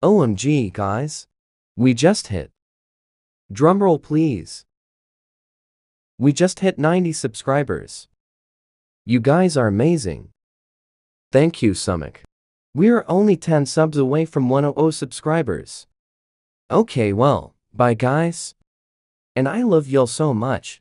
OMG, guys. We just hit. Drumroll please. We just hit 90 subscribers. You guys are amazing. Thank you, Sumik. We're only 10 subs away from 100 subscribers. Okay, well, bye guys. And I love y'all so much.